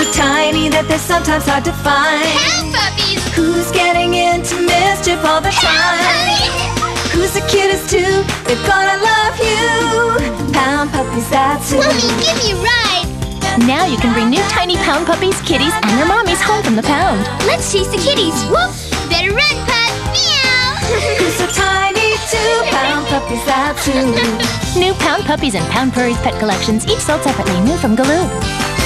so tiny that they're sometimes hard to find. Pound puppies! Who's getting into mischief all the time? Who's the cutest too? They're gonna love you. Pound puppies, that's who. Mommy, give me a ride! Now you can bring new tiny pound puppies, kitties, and their mommies home from the pound. Let's chase the kitties! Whoop! Better run, pup! Meow! Who's so tiny too? Pound puppies, that's who. New pound puppies and pound purries pet collections, each sold separately, new from Galoob.